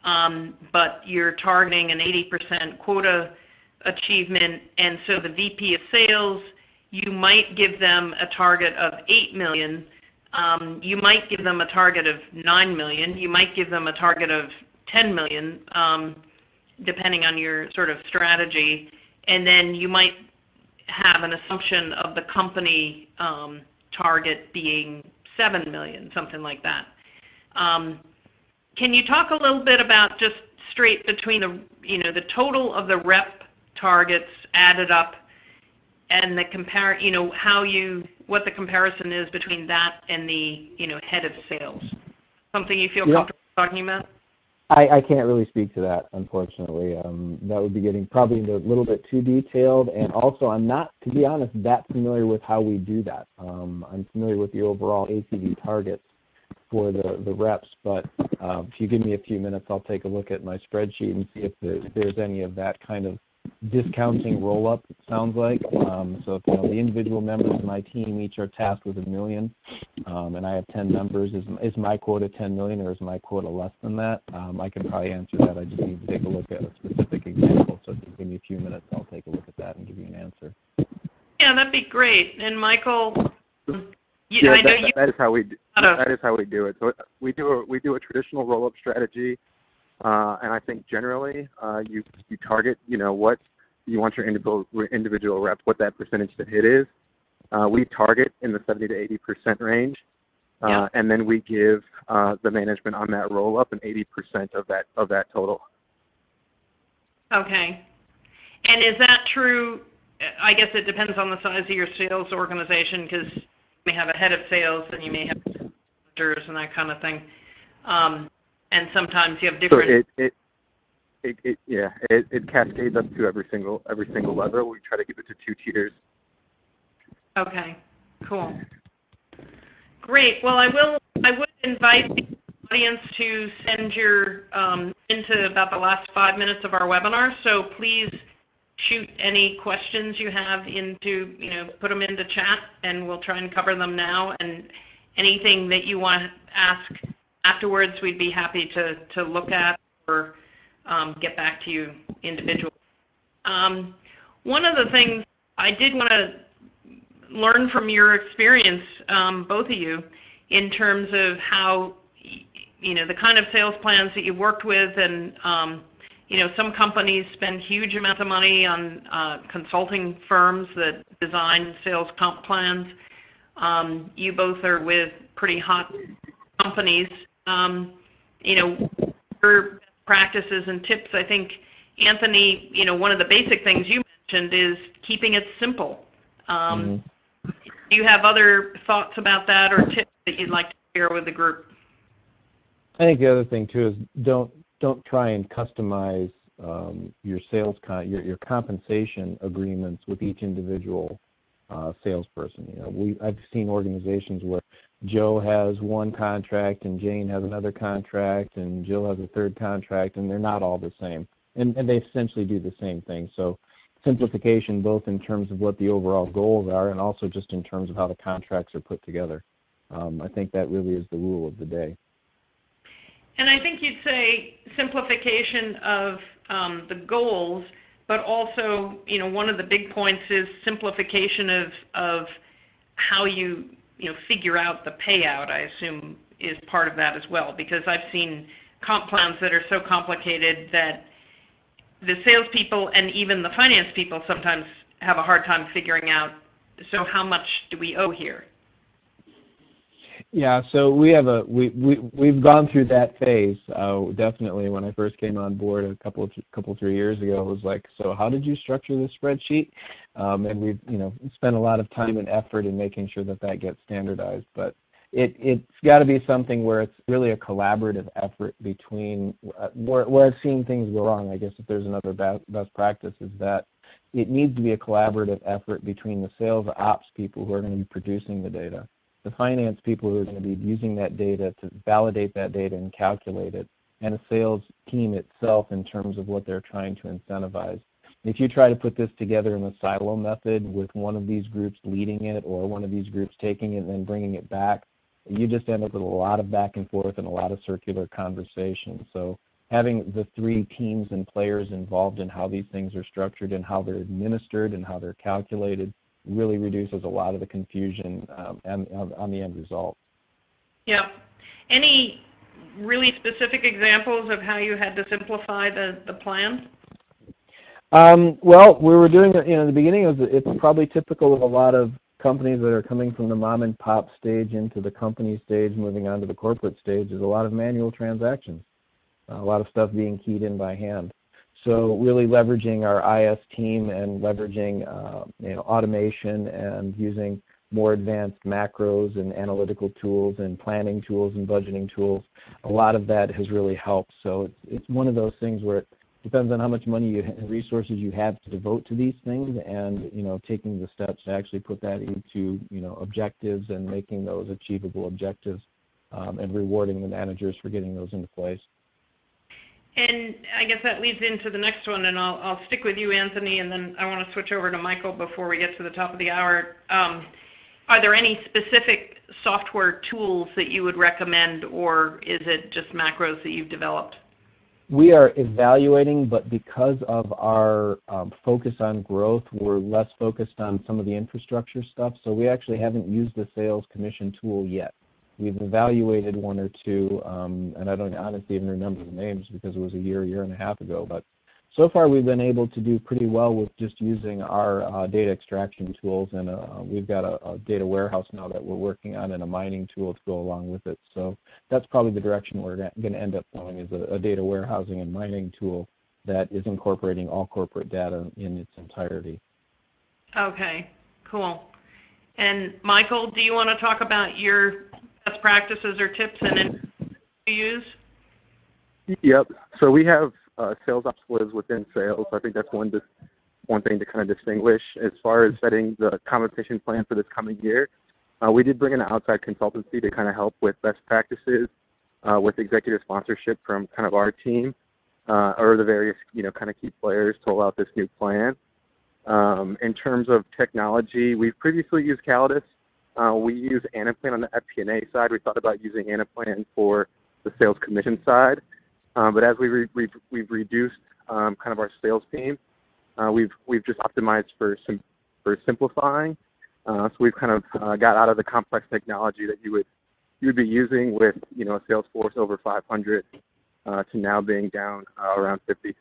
um, but you're targeting an 80% quota achievement, and so the VP of sales, you might give them a target of 8 million. Um, you might give them a target of 9 million. You might give them a target of 10 million, um, depending on your sort of strategy. And then you might have an assumption of the company um, target being 7 million, something like that. Um, can you talk a little bit about just straight between the, you know, the total of the rep targets added up and the compare, you know, how you, what the comparison is between that and the, you know, head of sales? Something you feel comfortable talking about? I, I can't really speak to that, unfortunately. Um, that would be getting probably a little bit too detailed, and also I'm not, to be honest, that familiar with how we do that. Um, I'm familiar with the overall ACV targets, for the, the reps, but um, if you give me a few minutes, I'll take a look at my spreadsheet and see if, if there's any of that kind of discounting roll up, it sounds like. Um, so if you know, the individual members of my team each are tasked with a million, um, and I have 10 members, is, is my quota 10 million or is my quota less than that? Um, I can probably answer that. I just need to take a look at a specific example. So if you give me a few minutes, I'll take a look at that and give you an answer. Yeah, that'd be great. And Michael, you, yeah, that, you, that is how we that is how we do it. So we do a we do a traditional roll up strategy, uh, and I think generally uh, you you target you know what you want your individual individual reps what that percentage to hit is. Uh, we target in the 70 to 80 percent range, uh, yeah. and then we give uh, the management on that roll up an 80 percent of that of that total. Okay, and is that true? I guess it depends on the size of your sales organization because you may have a head of sales and you may have managers and that kind of thing. Um, and sometimes you have different. So it, it, it, it yeah, it, it cascades up to every single every single level. We try to keep it to two tiers. Okay, cool. Great. Well, I will. I would invite the audience to send your um, into about the last five minutes of our webinar. So please shoot any questions you have into, you know, put them into chat and we'll try and cover them now. And anything that you want to ask afterwards, we'd be happy to, to look at or um, get back to you individually. Um, one of the things I did want to learn from your experience, um, both of you, in terms of how, you know, the kind of sales plans that you've worked with and um, you know, some companies spend huge amounts of money on uh, consulting firms that design sales comp plans. Um, you both are with pretty hot companies. Um, you know, your practices and tips, I think, Anthony, you know, one of the basic things you mentioned is keeping it simple. Um, mm-hmm. Do you have other thoughts about that or tips that you'd like to share with the group? I think the other thing too is don't don't try and customize um, your sales con- your, your compensation agreements with each individual uh, salesperson. You know, we I've seen organizations where Joe has one contract and Jane has another contract and Jill has a third contract and they're not all the same. And, and they essentially do the same thing. So simplification both in terms of what the overall goals are and also just in terms of how the contracts are put together. Um, I think that really is the rule of the day. And I think you'd say simplification of um, the goals, but also, you know, one of the big points is simplification of of how you you know figure out the payout. I assume is part of that as well, because I've seen comp plans that are so complicated that the salespeople and even the finance people sometimes have a hard time figuring out. So how much do we owe here? Yeah, so we have a we we we've gone through that phase. Uh, definitely, when I first came on board a couple of couple three years ago, it was like, so how did you structure this spreadsheet? Um, and we've you know spent a lot of time and effort in making sure that that gets standardized. But it it's got to be something where it's really a collaborative effort between uh, where where I've seen things go wrong. I guess if there's another best best practice is that it needs to be a collaborative effort between the sales ops people who are going to be producing the data the finance people who are going to be using that data to validate that data and calculate it, and a sales team itself in terms of what they're trying to incentivize. If you try to put this together in a silo method with one of these groups leading it or one of these groups taking it and then bringing it back, you just end up with a lot of back and forth and a lot of circular conversation. So having the three teams and players involved in how these things are structured and how they're administered and how they're calculated really reduces a lot of the confusion um, and, on the end result. Yeah. Any really specific examples of how you had to simplify the, the plan? Um, well, we were doing it, you know, in the beginning, it was, it's probably typical of a lot of companies that are coming from the mom and pop stage into the company stage, moving on to the corporate stage, is a lot of manual transactions, a lot of stuff being keyed in by hand. So really leveraging our IS team and leveraging uh, you know, automation and using more advanced macros and analytical tools and planning tools and budgeting tools, a lot of that has really helped. So it's, it's one of those things where it depends on how much money you and resources you have to devote to these things and you know taking the steps to actually put that into you know objectives and making those achievable objectives um, and rewarding the managers for getting those into place. And I guess that leads into the next one, and I'll, I'll stick with you, Anthony, and then I want to switch over to Michael before we get to the top of the hour. Um, are there any specific software tools that you would recommend, or is it just macros that you've developed? We are evaluating, but because of our um, focus on growth, we're less focused on some of the infrastructure stuff. So we actually haven't used the sales commission tool yet. We've evaluated one or two, um, and I don't honestly even remember the names because it was a year, year and a half ago. But so far, we've been able to do pretty well with just using our uh, data extraction tools, and uh, we've got a, a, data warehouse now that we're working on, and a mining tool to go along with it. So that's probably the direction we're going to end up going is a, a data warehousing and mining tool that is incorporating all corporate data in its entirety. Okay, cool. And Michael, do you want to talk about your best practices or tips and you use? Yep. So we have uh, sales ops lives within sales. I think that's one dis- one thing to kind of distinguish as far as setting the compensation plan for this coming year. Uh, we did bring in an outside consultancy to kind of help with best practices, uh, with executive sponsorship from kind of our team, uh, or the various you know kind of key players to roll out this new plan. Um, in terms of technology, we've previously used Callidus uh, we use Anaplan on the FP&A side. We thought about using Anaplan for the sales commission side, um, but as we re- we've, we've reduced um, kind of our sales team, uh, we've we've just optimized for sim- for simplifying. Uh, so we've kind of uh, got out of the complex technology that you would you would be using with you know a sales force over 500 uh, to now being down uh, around 50.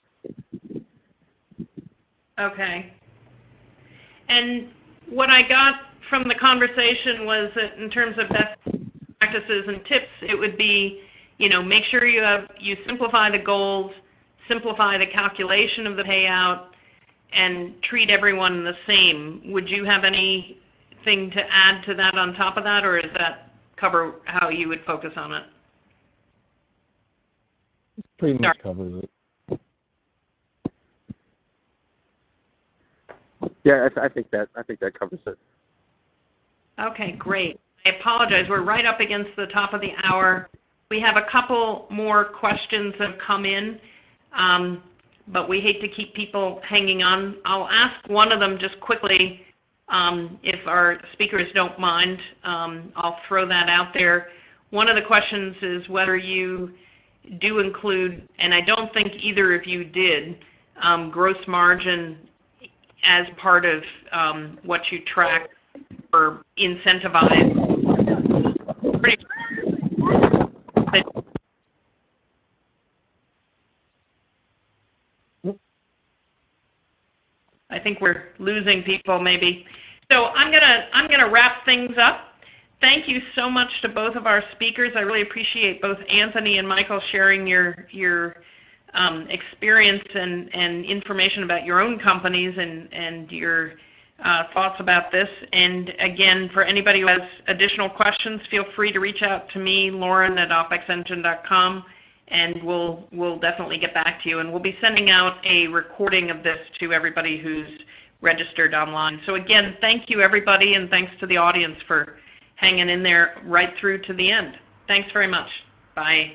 Okay. And what I got from the conversation was that in terms of best practices and tips, it would be, you know, make sure you have you simplify the goals, simplify the calculation of the payout, and treat everyone the same. Would you have anything to add to that on top of that, or does that cover how you would focus on it? Pretty much covers it. Yeah, I, I think that I think that covers it. Okay, great. I apologize. We're right up against the top of the hour. We have a couple more questions that have come in, um, but we hate to keep people hanging on. I'll ask one of them just quickly, um, if our speakers don't mind. Um, I'll throw that out there. One of the questions is whether you do include, and I don't think either of you did, um, gross margin as part of um, what you track or incentivize. I think we're losing people maybe. So I'm gonna I'm gonna wrap things up. Thank you so much to both of our speakers. I really appreciate both Anthony and Michael sharing your your um, experience and, and information about your own companies and, and your uh, thoughts about this. And again, for anybody who has additional questions, feel free to reach out to me, Lauren at opexengine.com, and we'll, we'll definitely get back to you. And we'll be sending out a recording of this to everybody who's registered online. So again, thank you everybody, and thanks to the audience for hanging in there right through to the end. Thanks very much. Bye.